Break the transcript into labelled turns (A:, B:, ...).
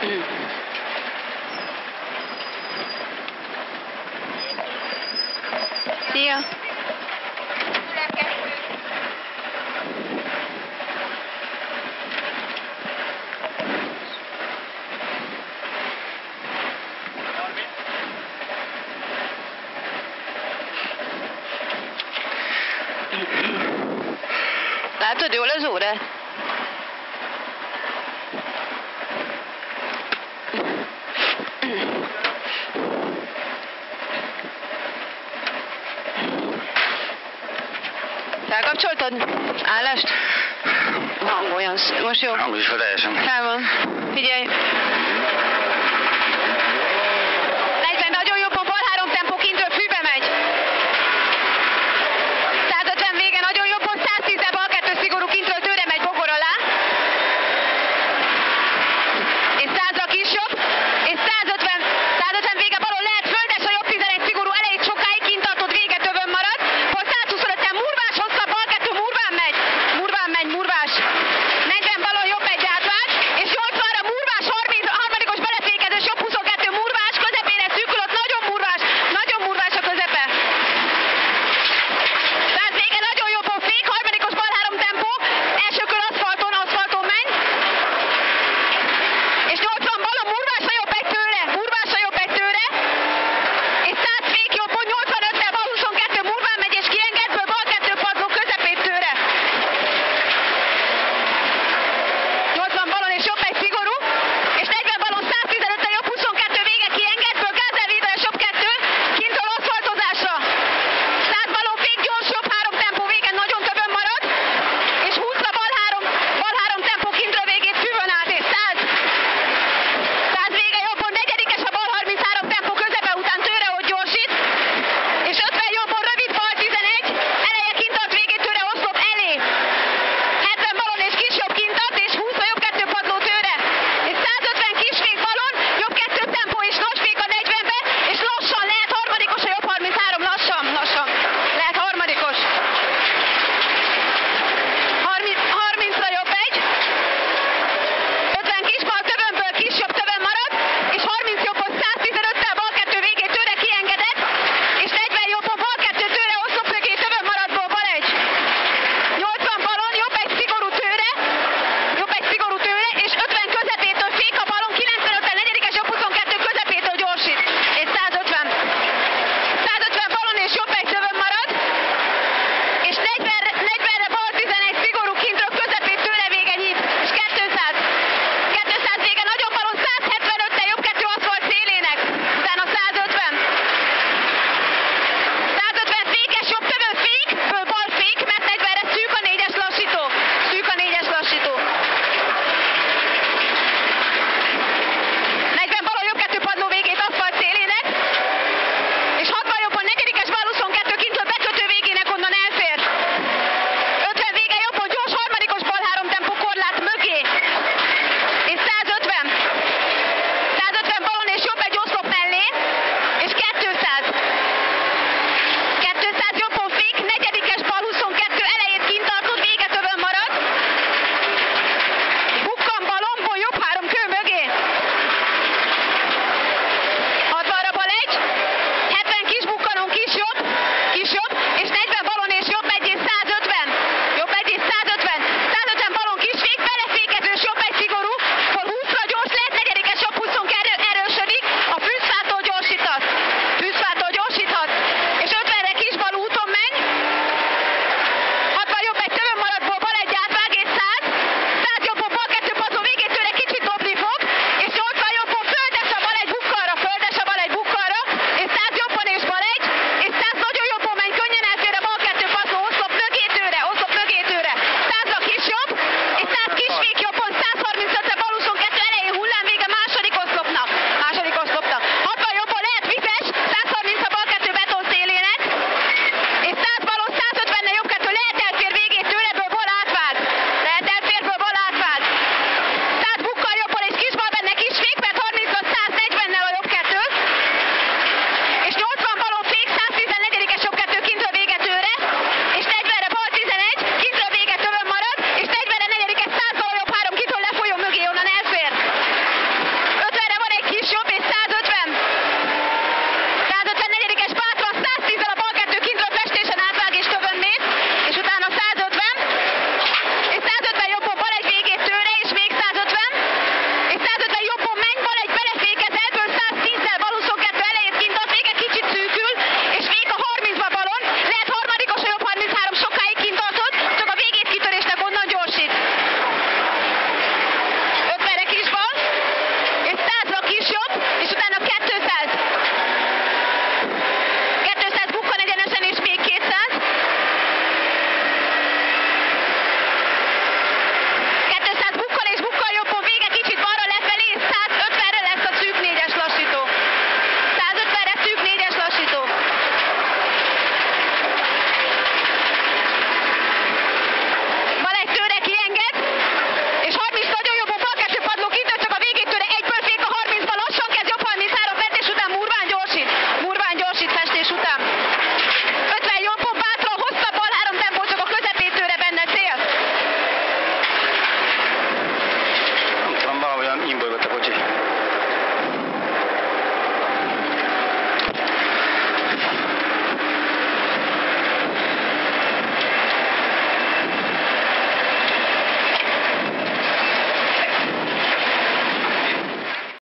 A: See ya. Lato devo la sura. Felkapcsoltad? Állást? Hang olyan, sz- most jó.
B: Hangos is teljesen.
A: Fel van. Figyelj.